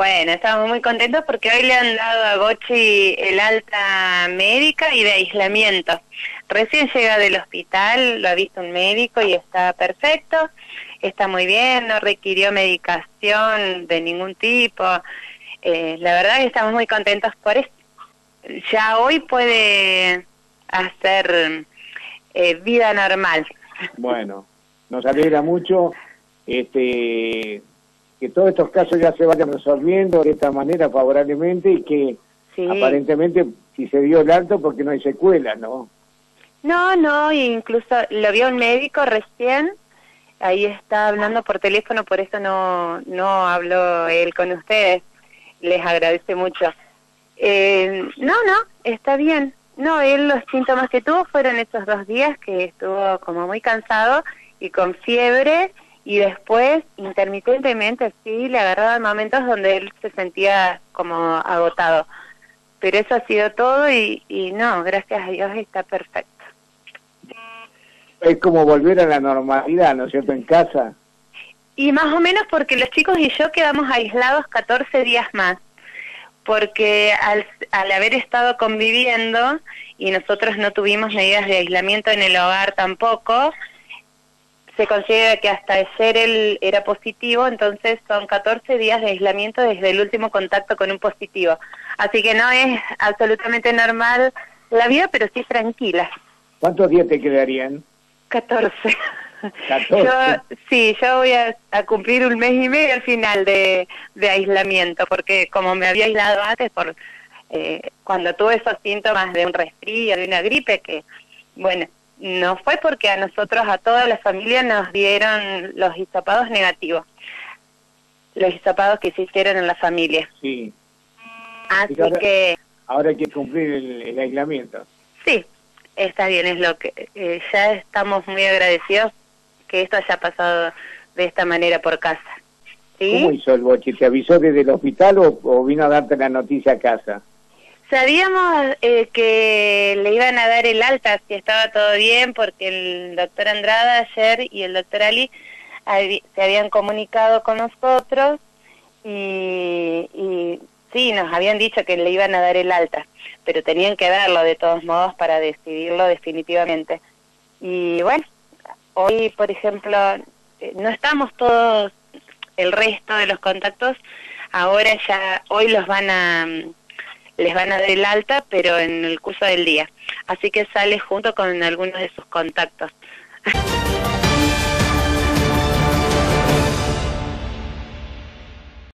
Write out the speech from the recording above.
Bueno, estamos muy contentos porque hoy le han dado a Gochi el alta médica y de aislamiento. Recién llega del hospital, lo ha visto un médico y está perfecto, está muy bien, no requirió medicación de ningún tipo. Eh, la verdad que estamos muy contentos por esto. Ya hoy puede hacer eh, vida normal. Bueno, nos alegra mucho. Este, que todos estos casos ya se vayan resolviendo de esta manera favorablemente y que aparentemente si se dio el alto porque no hay secuelas, ¿no? No, no, incluso lo vio un médico recién, ahí está hablando por teléfono, por eso no, no habló él con ustedes, les agradece mucho. Eh, no, no, está bien. No, él los síntomas que tuvo fueron estos dos días que estuvo como muy cansado y con fiebre y después intermitentemente sí le agarraban momentos donde él se sentía como agotado. Pero eso ha sido todo y, y no, gracias a Dios está perfecto. Es como volver a la normalidad, ¿no es cierto?, en casa. Y más o menos porque los chicos y yo quedamos aislados 14 días más, porque al, al haber estado conviviendo y nosotros no tuvimos medidas de aislamiento en el hogar tampoco, se considera que hasta ayer él era positivo, entonces son 14 días de aislamiento desde el último contacto con un positivo. Así que no es absolutamente normal la vida, pero sí tranquila. ¿Cuántos días te quedarían? 14. sí, yo voy a, cumplir un mes y medio al final de, aislamiento, porque como me había aislado antes por eh, cuando tuve esos síntomas de un resfrío, de una gripe, que, bueno, no fue porque a nosotros, a toda la familia, nos dieron los hisopados negativos. Los hisopados que se hicieron en la familia. Sí. Así que... Ahora hay que cumplir el, aislamiento. Sí, está bien, es lo que... Eh, ya estamos muy agradecidos que esto haya pasado de esta manera por casa. ¿Sí? ¿Cómo hizo el boche? ¿Te avisó desde el hospital o vino a darte la noticia a casa? Sabíamos eh, que le iban a dar el alta si estaba todo bien, porque el doctor Andrada ayer y el doctor Ali se habían comunicado con nosotros y, y sí, nos habían dicho que le iban a dar el alta, pero tenían que darlo de todos modos para decidirlo definitivamente. Y bueno, hoy, por ejemplo, eh, no estamos todos, el resto de los contactos, ahora ya, hoy los van a les van a dar el alta, pero en el curso del día. Así que sale junto con algunos de sus contactos.